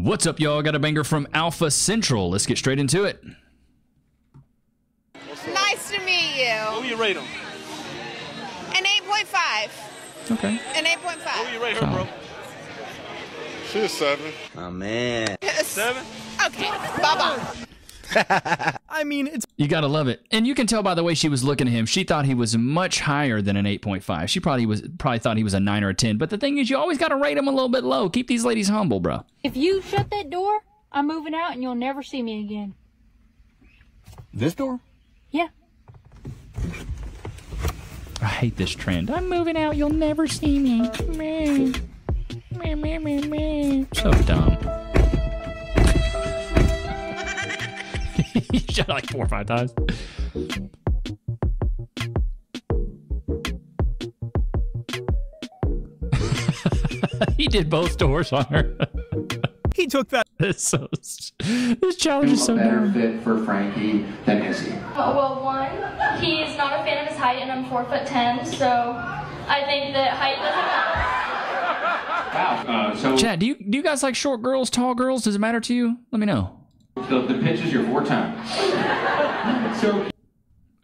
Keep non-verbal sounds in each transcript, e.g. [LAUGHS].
What's up, y'all? Got a banger from Alpha Central. Let's get straight into it. Nice to meet you. What will you rate him? An 8.5. Okay. An 8.5. What will you rate her, bro? She's a seven. Oh man. Seven? Okay, bye-bye. [LAUGHS] I mean, it's You gotta love it, and you can tell by the way she was looking at him. She thought he was much higher than an 8.5. She probably was probably thought he was a nine or a 10. But the thing is, you always gotta rate him a little bit low. Keep these ladies humble, bro. If you shut that door, I'm moving out and you'll never see me again. this door. Yeah. I hate this trend. I'm moving out. You'll never see me. Meh. Meh, meh, meh, meh. So dumb. Shot [LAUGHS] like four or five times. [LAUGHS] he did both doors on her. He took that. [LAUGHS] This so this challenge is so a better dumb. fit for Frankie than Izzy. Uh, Well, one, he's not a fan of his height, and I'm four foot ten, so I think that height doesn't matter. Wow. Uh, so Chad, do you do you guys like short girls, tall girls? Does it matter to you? Let me know. The, the pitch is your four times. [LAUGHS] so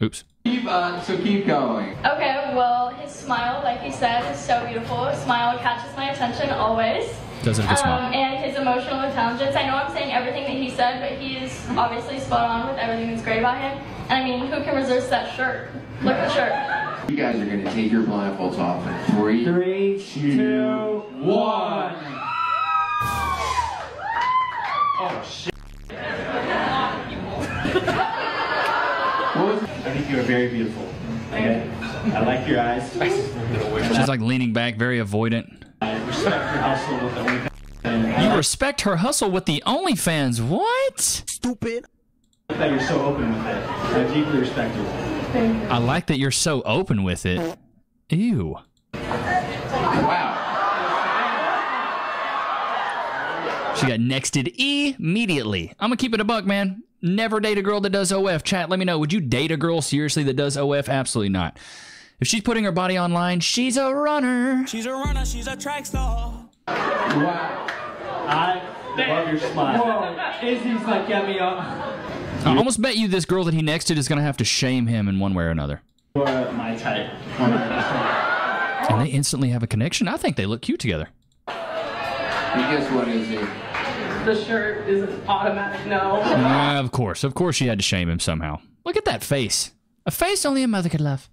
Oops. keep uh, so keep going. Okay, well, his smile, like he said, is so beautiful. His smile catches my attention always. Does it a good Um, smile? and his emotional intelligence. I know I'm saying everything that he said, but he is obviously spot on with everything that's great about him. And I mean, who can resist that shirt? Look at the shirt. You guys are gonna take your blindfolds off in three, three, two, one. Oh shit. What was I think you are very beautiful. Okay? I like your eyes. She's like leaning back, very avoidant. I respect your hustle with the only and You respect her hustle with the OnlyFans. What? Stupid. that you're so open with it. I deeply respect you. I like that you're so open with it. Ew. wow. She got nexted immediately. I'm gonna keep it a buck, man. Never date a girl that does OF. Chat, let me know. Would you date a girl seriously that does OF? Absolutely not. If she's putting her body online, she's a runner. She's a runner, she's a track star. Wow. I love your smile. Whoa. Izzy's like get me up. I almost bet you this girl that he nexted is gonna have to shame him in one way or another. You are my type. And they instantly have a connection. I think they look cute together. You guess what, Izzy? The shirt is an automatic no. Uh, of course, of course, she had to shame him somehow. Look at that face. A face only a mother could love.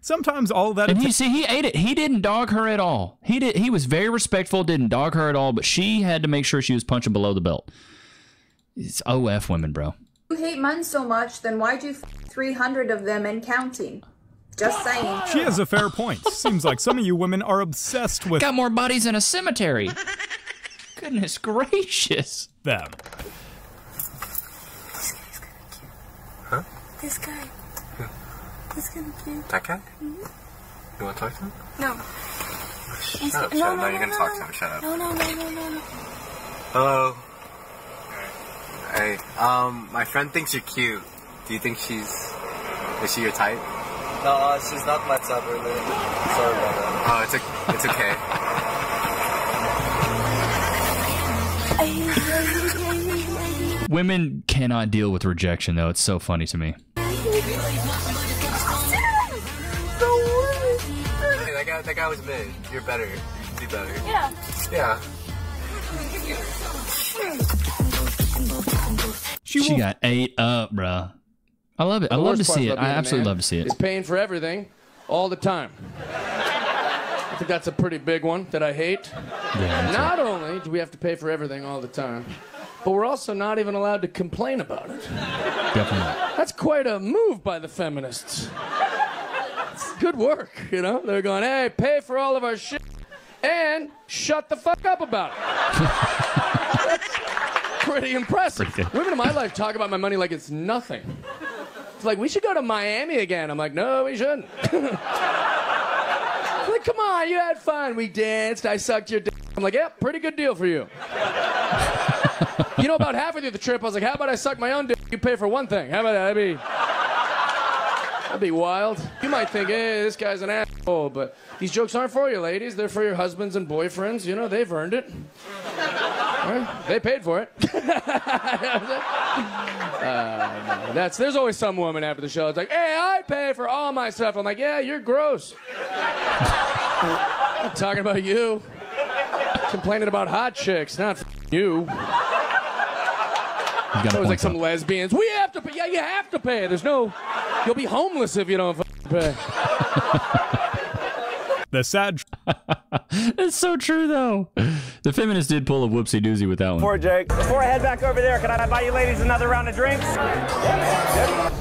Sometimes all that. And you see, he ate it. He didn't dog her at all. He did. He was very respectful. Didn't dog her at all. But she had to make sure she was punching below the belt. It's OF women, bro. You hate men so much, then why do 300 of them and counting? Just saying. she has a fair point. Seems like some of you women are obsessed with Got more bodies in a cemetery. Goodness gracious. them. This guy. He's gonna cute. That guy? You want to talk to him? No. Shut up, shut up. No, you're going to talk to him. Shut up. No, no, no, no, no, no. Hello. Hey, um, my friend thinks you're cute. Do you think she's. Is she your type? No, she's not my type really. Sorry about that. Oh, it's, a, it's okay. [LAUGHS] Women cannot deal with rejection, though. It's so funny to me. Hey, that guy, that guy was mid. You're better. You can do better. Yeah. Yeah. She, She got ate up, bruh. I love it. I love to see it. I absolutely love to see it. it. Is paying for everything all the time. I think that's a pretty big one that I hate. Yeah. Not only do we have to pay for everything all the time, but we're also not even allowed to complain about it. Definitely. That's quite a move by the feminists. It's good work, you know? They're going, hey, pay for all of our shit and shut the fuck up about it. [LAUGHS] That's pretty impressive. Pretty. Women in my life talk about my money like it's nothing. It's like, we should go to Miami again. I'm like, no, we shouldn't. [LAUGHS] like, come on, you had fun. We danced. I sucked your dick. I'm like, yeah, pretty good deal for you. [LAUGHS] you know, about halfway through the trip, I was like, how about I suck my own dick? You pay for one thing. How about that? That'd be. That'd be wild. You might think, hey, this guy's an asshole, but these jokes aren't for you, ladies. They're for your husbands and boyfriends. You know, they've earned it. Right? They paid for it. Uh, [LAUGHS] no, that's there's always some woman after the show. It's like, hey, I pay for all my stuff. I'm like, yeah, you're gross. I'm [LAUGHS] talking about you. Complaining about hot chicks, not f- you. He's got a It was like some lesbians. We have to pay. Yeah, you have to pay. There's no. You'll be homeless if you don't pay. [LAUGHS] The sad It's so true, though. The feminist did pull a whoopsie doozy with that one. Before Jake, before I head back over there, can I buy you ladies another round of drinks? All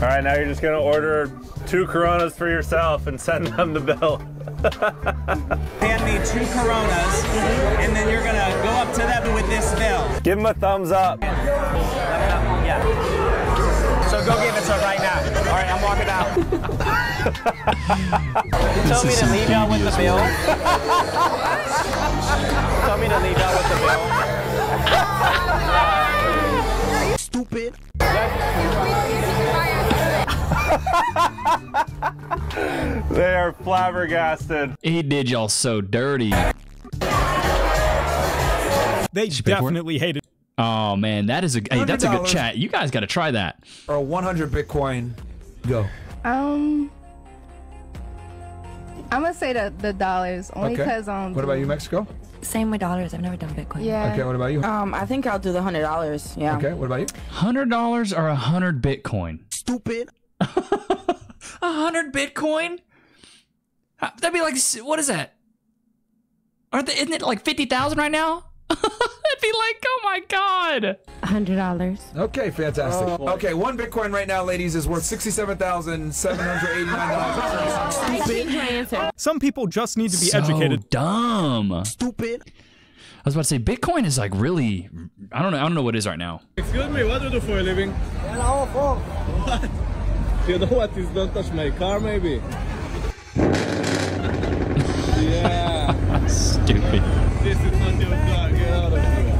right, now you're just gonna order two Coronas for yourself and send them the bill. [LAUGHS] Hand me two Coronas, and then you're gonna go up to them with this bill. Give them a thumbs up. Yeah. So go give it to her right now. All right, I'm walking out. [LAUGHS] you told me to leave y'all with the bill. [LAUGHS] you told me to leave y'all with the bill. Stupid. They are flabbergasted. He did y'all so dirty. They definitely hated. Oh man, that is a hey, that's a good chat. You guys got to try that. Or 100 Bitcoin. Go. Um, I'm gonna say the the dollars only Okay. because um. What about you, Mexico? Same with dollars. I've never done Bitcoin. Yeah. Okay, what about you? Um, I think I'll do the hundred dollars. Yeah. Okay, what about you? Hundred dollars or a hundred Bitcoin? Stupid. [LAUGHS] A hundred Bitcoin? That'd be like what is that? Aren't they, isn't it like fifty thousand right now? That'd be like oh my god. Hundred dollars. Okay, fantastic. Oh. okay, one Bitcoin right now, ladies, is worth sixty-seven thousand seven hundred eighty-nine dollars. I changed my answer. Some people just need to be so educated. Dumb. Stupid. I was about to say Bitcoin is like really. I don't know. I don't know what it is right now. Excuse me, what do you do for a living? What? [LAUGHS] You know what is don't touch my car, maybe? [LAUGHS] yeah. Stupid. This is not your car. Get out of here.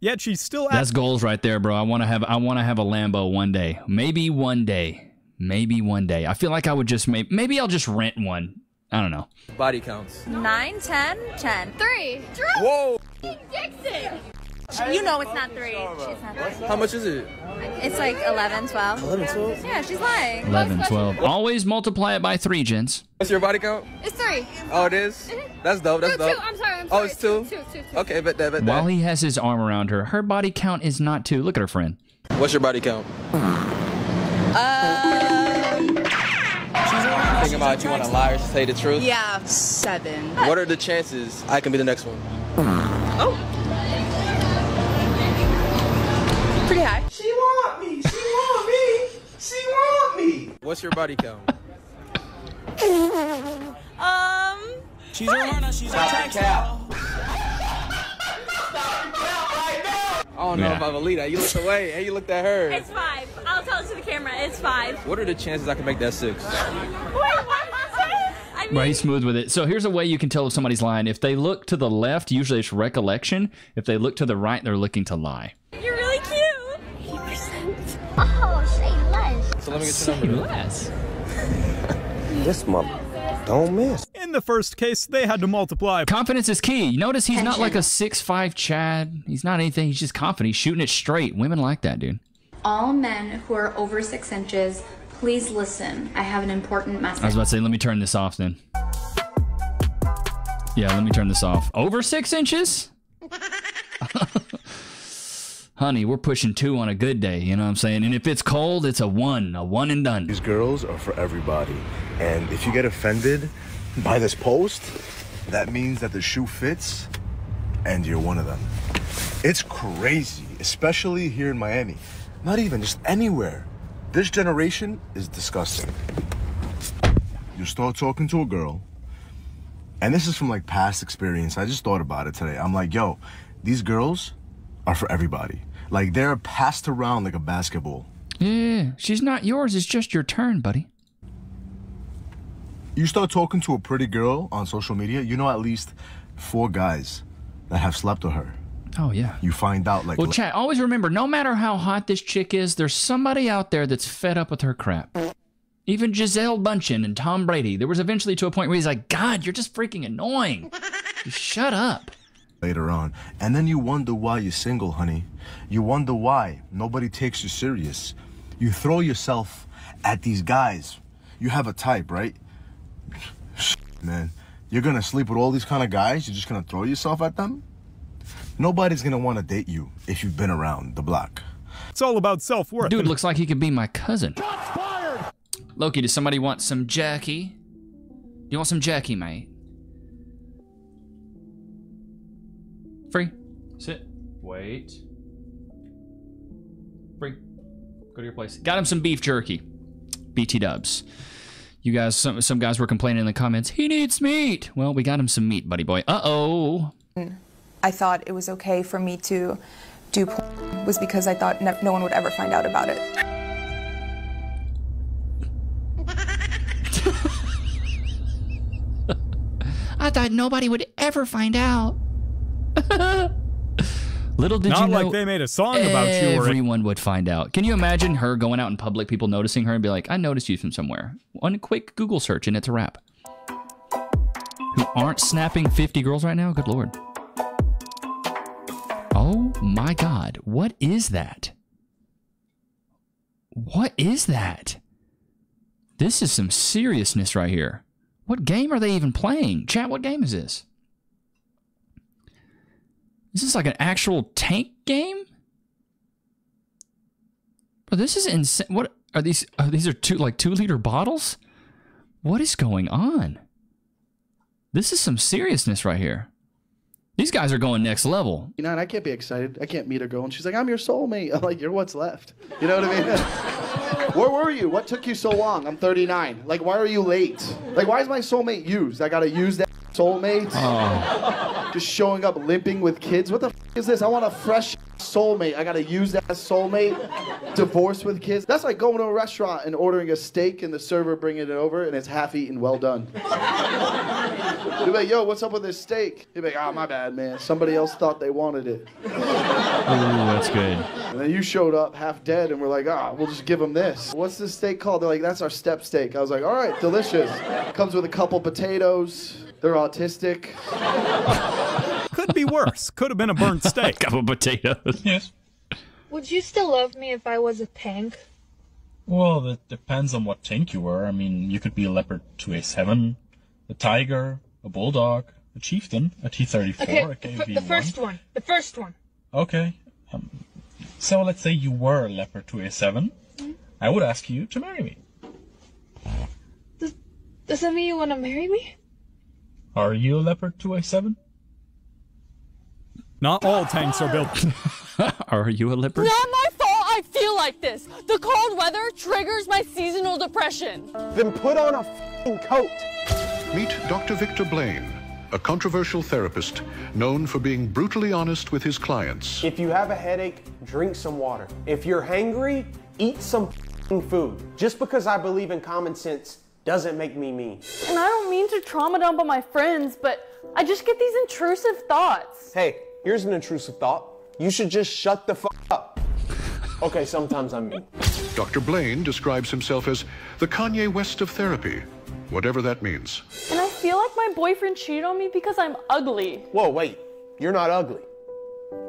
Yet she's still at That's goals right there, bro. I want to have. I want to have a Lambo one day. Maybe one day. Maybe one day. I feel like I would just maybe. Maybe I'll just rent one. I don't know. Body counts. 9, 10, 10. 3. Drew! Whoa! Dixon! You know it's not 3. She's not 3. How much is it? It's like 11, 12. 11, 12? Yeah, she's lying. 11, 12. Always multiply it by three, gents. What's your body count? It's 3. Oh, it is? Mm-hmm. That's dope. That's No, two. dope. I'm sorry. I'm Oh, it's two? Two, two, two. Okay, bet that, bet While he has his arm around her, her body count is not two. Look at her friend. What's your body count? Uh, think about it, you want to lie or say the truth? Yeah, 7. What are the chances I can be the next one? Oh. Pretty high. She want me. She want me. She want me. What's your body count? [LAUGHS] Um. She's a runner, she's a track star. I don't know Yeah. if I believe that. You looked away and you looked at her. It's 5. I'll tell it to the camera. It's 5. What are the chances I can make that six? Wait, what? I mean, Right, he's smooth with it. So here's a way you can tell if somebody's lying. If they look to the left, usually it's recollection. If they look to the right, they're looking to lie. Oh, say less. So let me get your number. less. [LAUGHS] This mother don't miss. in the first case, they had to multiply. Confidence is key. Notice he's not like a six five Chad. He's not anything. He's just confident. He's shooting it straight. Women like that, dude. All men who are over six inches, please listen. I have an important message. I was about to say, let me turn this off then. Yeah, let me turn this off. Over six inches? [LAUGHS] Honey, we're pushing two on a good day, you know what I'm saying? And if it's cold, it's a one, a one and done. These girls are for everybody. And if you get offended by this post, that means that the shoe fits and you're one of them. It's crazy, especially here in Miami. Not even, just anywhere. This generation is disgusting. You start talking to a girl, and this is from like past experience. I just thought about it today. I'm like, yo, these girls are for everybody. Like they're passed around like a basketball. Yeah, she's not yours. It's just your turn, buddy. You start talking to a pretty girl on social media, you know at least four guys that have slept with her. Oh yeah. You find out like Well, chat, always remember no matter how hot this chick is, there's somebody out there that's fed up with her crap. Even Gisele Bündchen and Tom Brady. There was eventually to a point where he's like, God, you're just freaking annoying. Just [LAUGHS] shut up. Later on. And then you wonder why you're single, honey. You wonder why nobody takes you serious. You throw yourself at these guys. You have a type, right? [LAUGHS] Man, you're gonna sleep with all these kind of guys? You're just gonna throw yourself at them? Nobody's gonna wanna date you if you've been around the block. It's all about self worth. Dude looks like he could be my cousin. Loki, does somebody want some jerky? You want some jerky, mate? Free. Sit. Wait. Free. Go to your place. Got him some beef jerky. BT dubs. You guys, some, some guys were complaining in the comments, he needs meat. Well, we got him some meat, buddy boy. Uh oh. I thought it was okay for me to do porn was because I thought no, no one would ever find out about it. [LAUGHS] I thought nobody would ever find out. Little did Not you know like they made a song about you or everyone would find out. Can you imagine her going out in public, people noticing her and be like, I noticed you from somewhere. One quick Google search and it's a wrap. Who aren't snapping 50 girls right now? Good lord. Oh my god. What is that? What is that? This is some seriousness right here. What game are they even playing? Chat, what game is this? Is this like an actual tank game? Bro, this is insane. What are these? Are these are two like two liter bottles? What is going on? This is some seriousness right here. These guys are going next level. You know, and I can't be excited. I can't meet a girl, and she's like, "I'm your soulmate." [LAUGHS] I'm like, "You're what's left." You know what I mean? [LAUGHS] Where were you? What took you so long? I'm 39. Like, why are you late? Like, why is my soulmate used? I gotta use that soulmate. Just showing up limping with kids. What the f- is this? I want a fresh soulmate. I gotta use that soulmate. Divorced with kids. That's like going to a restaurant and ordering a steak and the server bringing it over and it's half eaten, well done. You'd be like, yo, what's up with this steak? You'd be like, oh, my bad, man. Somebody else thought they wanted it. Ooh, that's good. And then you showed up half dead and we're like, ah, we'll just give them this. What's this steak called? They're like, that's our step steak. I was like, all right, delicious. Comes with a couple potatoes. They're autistic. Could be worse. Could have been a burnt [LAUGHS] steak. A couple potatoes. Yes. Would you still love me if I was a tank? Well, that depends on what tank you were. I mean, you could be a Leopard 2A7, a Tiger, a Bulldog, a Chieftain, a T-34, Okay, a the, KV-1. fir- the first one. The first one. Okay. Um, so let's say you were a Leopard 2A7. Mhm. I would ask you to marry me. Does that mean you want to marry me? Are you a Leopard 2A7? Not all tanks are built. [LAUGHS] Are you a leopard? Not my fault I feel like this. The cold weather triggers my seasonal depression. Then put on a fing coat. Meet Dr. Victor Blaine, a controversial therapist known for being brutally honest with his clients. If you have a headache, drink some water. If you're hangry, eat some fing food. Just because I believe in common sense doesn't make me mean. And I don't mean to trauma dump on my friends, but I just get these intrusive thoughts. Hey, here's an intrusive thought. You should just shut the fuck up. Okay, sometimes I'm mean. Dr. Blaine describes himself as the Kanye West of therapy, whatever that means. And I feel like my boyfriend cheated on me because I'm ugly. Whoa, wait. You're not ugly.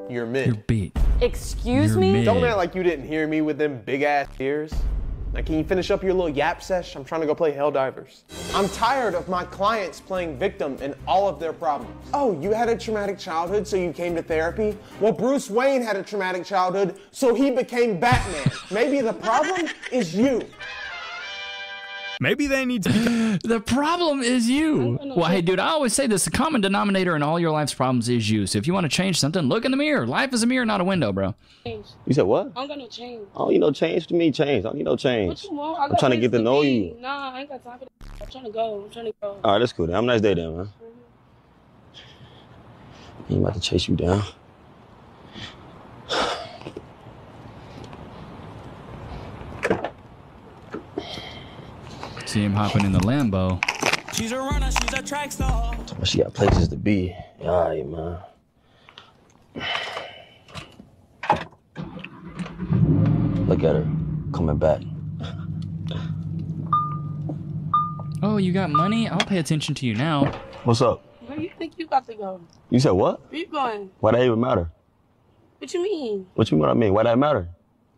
You're mid. You're beat. Excuse me? Don't act like you didn't hear me with them big ass ears. Now, can you finish up your little yap sesh? I'm trying to go play Helldivers. I'm tired of my clients playing victim in all of their problems. Oh, you had a traumatic childhood, so you came to therapy? Well, Bruce Wayne had a traumatic childhood, so he became Batman. Maybe the problem is you. Maybe they need to be. [GASPS] the problem is you. Well, hey, dude, I always say this: the common denominator in all your life's problems is you. So if you want to change something, look in the mirror. Life is a mirror, not a window, bro. You said what? I don't got no change. I don't need no change to me. Change. I don't need no change. What you want? I I'm trying to get to know be. you. Nah, I ain't got time for that. I'm trying to go. I'm trying to go. All right, that's cool. Then. Have a nice day, then, man. Mm-hmm. He about to chase you down. See him hopping in the Lambo. She's a runner, she's a track star. She got places to be. All right, man. Look at her, coming back. Oh, you got money? I'll pay attention to you now. What's up? Where you think you got to go? You said what? Where you going? Why that even matter? What you mean? What you mean what I mean? Why that matter?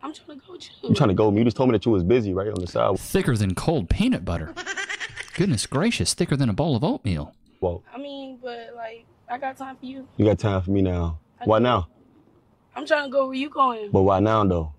I'm trying to go with you. You trying to go? Me. You just told me that you was busy, right on the side. Thicker than cold peanut butter. Goodness gracious, thicker than a bowl of oatmeal. Whoa. I mean, but like, I got time for you. You got time for me now? Why now? I'm trying to go where you going. But why now though?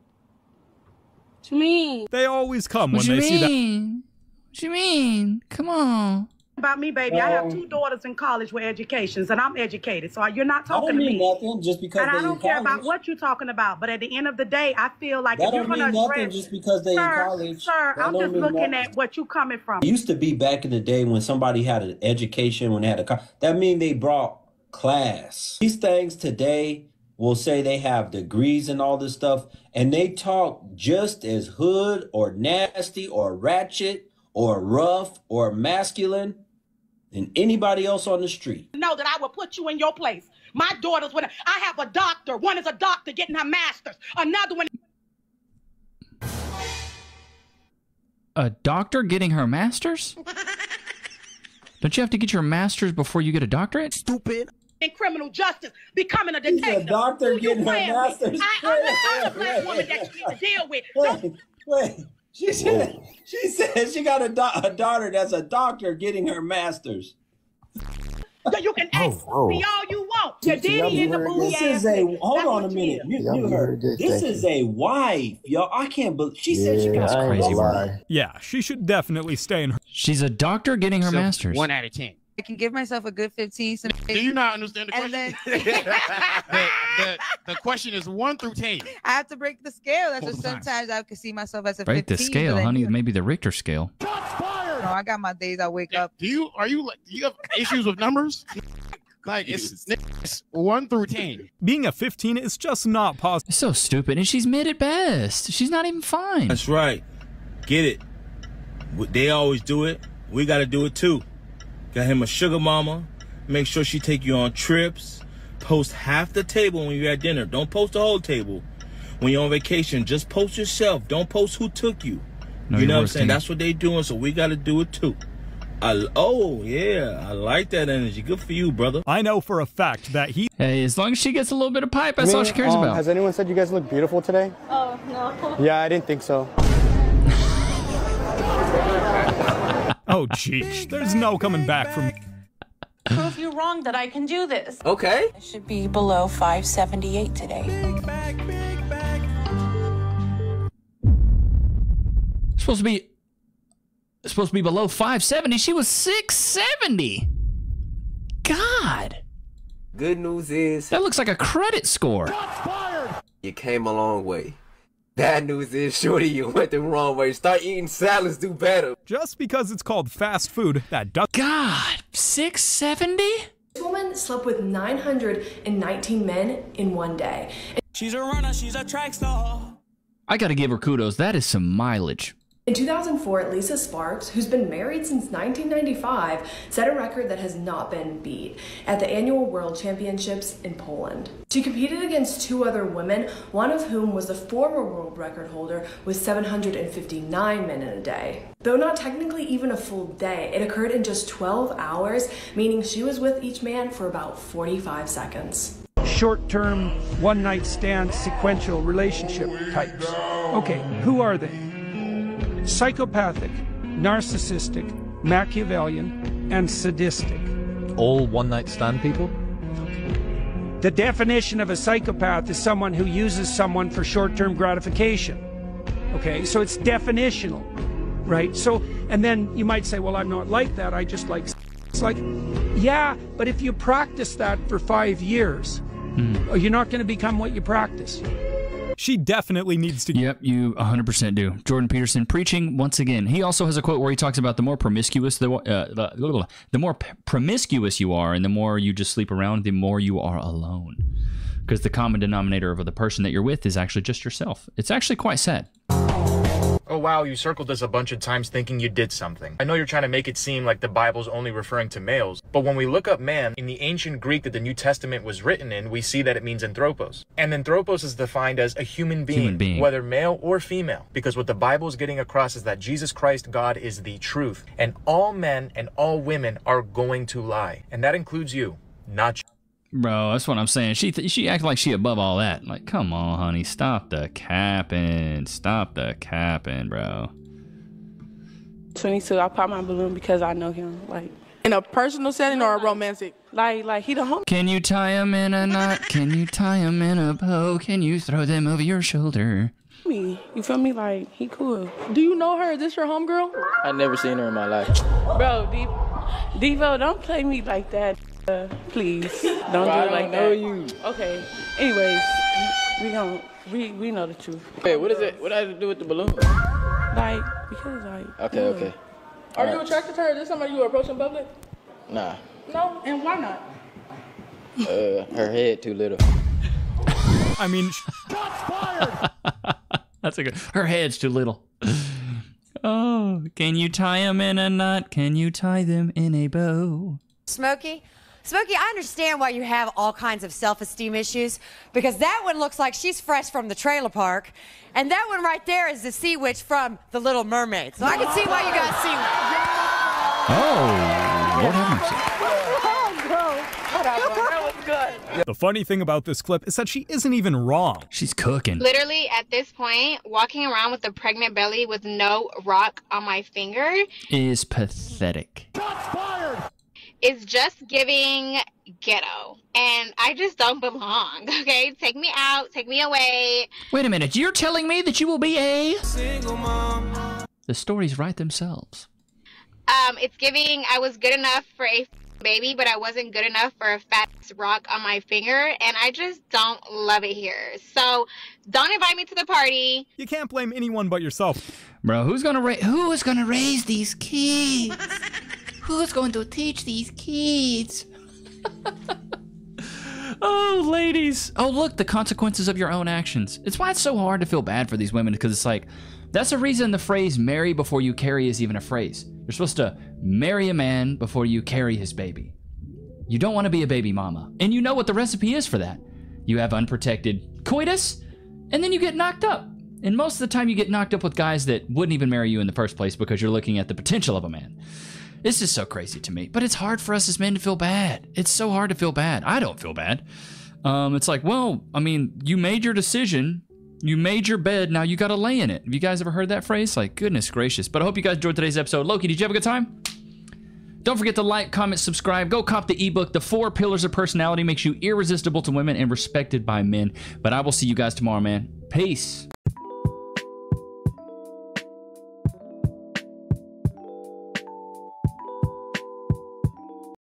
What you mean? They always come What when you they see that. You mean? What you mean? Come on. About me, baby. I have um, two daughters in college with educations, and I'm educated. So you're not I talking don't to mean me. nothing just because and I don't care college. about what you're talking about. But at the end of the day, I feel like That if you're don't going to mean nothing just because they in college. sir, I'm just looking nothing. at what you coming from. It used to be back in the day when somebody had an education, when they had a co- that mean they brought class. These things today will say they have degrees and all this stuff, and they talk just as hood or nasty or ratchet or rough or masculine than anybody else on the street. know that I will put you in your place. My daughters, when I have a doctor, one is a doctor getting her master's, another one. A doctor getting her master's? [LAUGHS] Don't you have to get your master's before you get a doctorate? Stupid. In criminal justice, becoming a detective. doctor Who you getting her master's. I, I'm, I'm the black woman that you need to deal with. Don't Wait, she said she said she got a, do- a daughter that's a doctor getting her master's. So you can ask oh. me all you want. Your See, y'all daddy is a heard booty This ass. is a hold That's on a minute. You, Y'all you heard heard this, this thank is a wife, y'all. I can't believe she said she got That's a crazy. daughter. Yeah, she should definitely stay in her. She's a doctor getting her master's. One out of ten. I can give myself a good 15. So Do you not understand the and question? then [LAUGHS] [LAUGHS] the, the, the question is one through ten. I have to break the scale. That's Hold what the time. sometimes I could see myself as a Break 15. the scale, but then, honey. you Maybe the Richter scale. no, I got my days I wake up. Do you are you like do you have issues with numbers? Like it's, it's one through ten. Being a 15 is just not possible. It's so stupid, and she's mid at best. She's not even fine. That's right. Get it. They always do it. We got to do it too. Got him a sugar mama. Make sure she take you on trips. Post half the table when you're at dinner. Don't post the whole table. When you're on vacation, just post yourself. Don't post who took you. Know you know what I'm saying? King. That's what they doing, so we got to do it too. I, oh, yeah. I like that energy. Good for you, brother. I know for a fact that he. Hey, as long as she gets a little bit of pipe, that's all she cares um, about. Has anyone said you guys look beautiful today? Oh, no. Yeah, I didn't think so. Oh, geez. There's no coming back from. Prove you wrong that I can do this. Okay. I should be below 578 today. supposed to be supposed to be below 570. She was 670. God. Good news is That looks like a credit score. you came a long way. Bad news is, shorty, you went the wrong way. Start eating salads, do better. Just because it's called fast food, that does. God, 670? This woman slept with 919 men in one day. She's a runner, she's a track star. I got to give her kudos. That is some mileage. In 2004, Lisa Sparks, who's been married since 1995, set a record that has not been beat at the annual World Championships in Poland. She competed against two other women, one of whom was the former world record holder with 759 men in a day. Though not technically even a full day, it occurred in just 12 hours, meaning she was with each man for about 45 seconds. short term, one night stand, sequential relationship types. Okay, who are they? Psychopathic, narcissistic, Machiavellian, and sadistic. All one night stand people? The definition of a psychopath is someone who uses someone for short term gratification. Okay, so it's definitional, right? So, and then you might say, well, I'm not like that, I just like. It's like, yeah, but if you practice that for five years, hmm. you're not going to become what you practice. She definitely needs to. Yep, you 100% do. Jordan Peterson preaching once again. He also has a quote where he talks about the more promiscuous the uh, the, the more promiscuous you are, and the more you just sleep around, the more you are alone. Because the common denominator of the person that you're with is actually just yourself. It's actually quite sad. Wow, you circled this a bunch of times thinking you did something. I know you're trying to make it seem like the Bible's only referring to males, but when we look up man in the ancient Greek that the New Testament was written in, we see that it means anthropos. And anthropos is defined as a human being, Human being. whether male or female, because what the Bible is getting across is that Jesus Christ, God, is the truth, and all men and all women are going to lie, and that includes you, not you. Bro, that's what I'm saying. She th- she acts like she above all that. Like, come on, honey, stop the capping. Stop the capping, bro. 22. I pop my balloon because I know him. Like in a personal setting or a romantic. Like like he the homie. Can you tie him in a knot? Can you tie him in a bow? Can you throw them over your shoulder? Me, you feel me? Like he cool. Do you know her? Is this your homegirl? I never seen her in my life. Bro, D- Devo, don't play me like that. Uh, please, [LAUGHS] don't do I it like know that. you. Okay. Anyways, we don't. We we know the truth. Hey, what is it? What does it do with the balloon? Like because like. Okay, yeah. okay. Are you Alright. attracted to her? Is this somebody you approach in public? Nah, No, and why not? uh, her head too little. I mean, [LAUGHS] [LAUGHS] That's a good. Her head's too little. Oh, can you tie them in a knot? Can you tie them in a bow? Smokey? Smokey, I understand why you have all kinds of self esteem issues because that one looks like she's fresh from the trailer park, and that one right there is the sea witch from The Little Mermaid. So I can see why you got sea witch. Oh, Lord have mercy. the funny thing about this clip is that she isn't even wrong. She's cooking. Literally, at this point, walking around with a pregnant belly with no rock on my finger Is pathetic. Is just giving ghetto. And I just don't belong, [LAUGHS] okay? Take me out, take me away. Wait a minute. You're telling me that you will be a single mom. The stories write themselves. Um, it's giving I was good enough for a baby, but I wasn't good enough for a fat rock on my finger, and I just don't love it here. So don't invite me to the party. You can't blame anyone but yourself. Bro, who's gonna ra- who is gonna raise these kids? [LAUGHS] Who's going to teach these kids? [LAUGHS] oh, ladies. Oh, look, the consequences of your own actions. It's why it's so hard to feel bad for these women because it's like that's the reason the phrase marry before you carry is even a phrase. You're supposed to marry a man before you carry his baby. You don't want to be a baby mama. And you know what the recipe is for that. You have unprotected coitus, and then you get knocked up. And most of the time, you get knocked up with guys that wouldn't even marry you in the first place because you're looking at the potential of a man. It's just so crazy to me. But it's hard for us as men to feel bad. It's so hard to feel bad. I don't feel bad. Um, it's like, well, I mean, you made your decision. You made your bed. Now you got to lay in it. Have you guys ever heard that phrase? Like, goodness gracious. But I hope you guys enjoyed today's episode. Loki, did you have a good time? Don't forget to like, comment, subscribe. Go cop the ebook. The Four Pillars of Personality makes you irresistible to women and respected by men. But I will see you guys tomorrow, man. Peace.